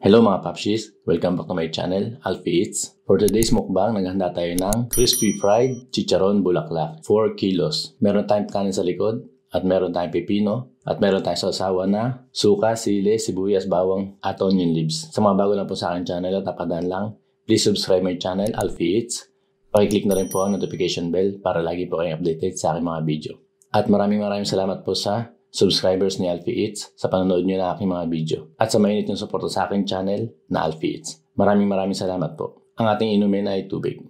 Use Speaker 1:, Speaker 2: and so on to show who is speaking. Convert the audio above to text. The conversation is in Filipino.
Speaker 1: Hello mga papshis! Welcome back to my channel, Alfie Eats. For today's mukbang, naghanda tayo ng crispy fried chicharon bulaklak, 4 kilos. Meron tayong kanin sa likod, at meron tayong pipino, at meron tayong sausawa na suka, sili, sibuyas, bawang, at onion leaves. Sa mga bago lang po sa akin channel at napadaan lang, please subscribe my channel, Alfie Eats. Pakiclick na rin po ang notification bell para lagi po kayong updated sa aking mga video. At maraming maraming salamat po sa subscribers ni Alfie Eats sa panonood nyo ng aking mga video at sa mainit yung suporta sa aking channel na Alfie Eats. Maraming maraming salamat po. Ang ating inumin ay tubig.